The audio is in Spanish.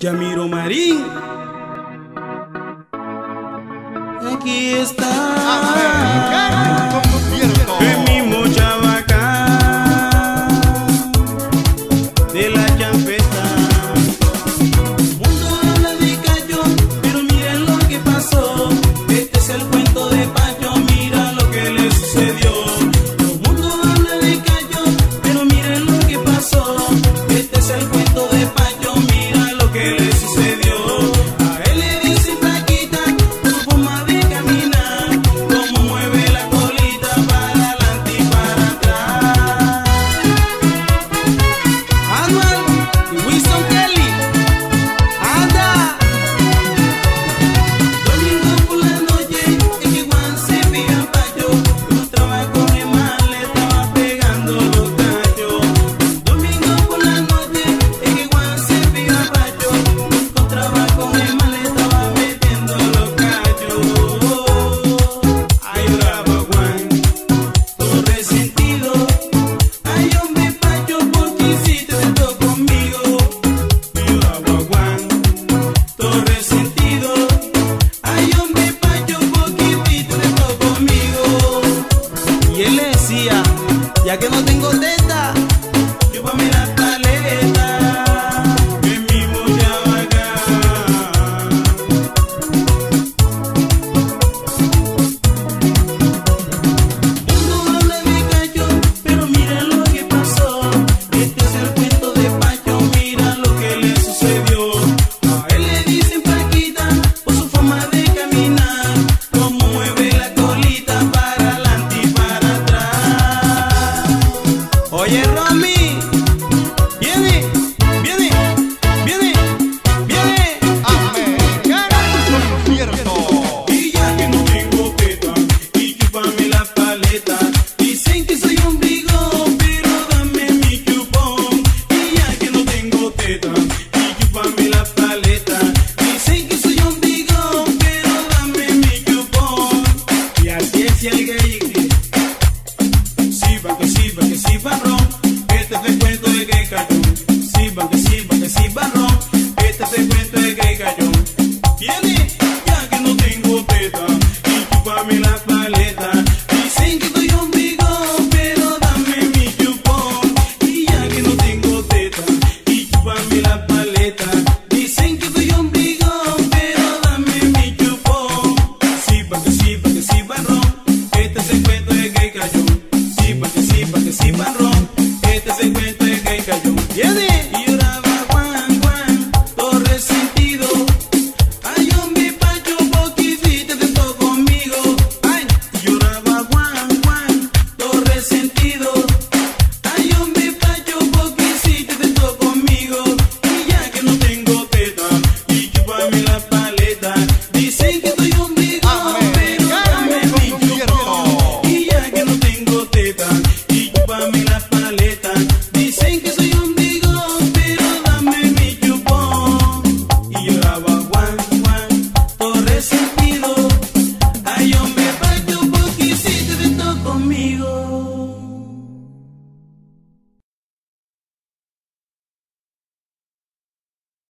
Jamiro Marim? Aqui está. Ah, é. ya que no cuento de. Si si si. Este te cuento de cayó. Ya que no tengo teta. Y tú pa' mí done.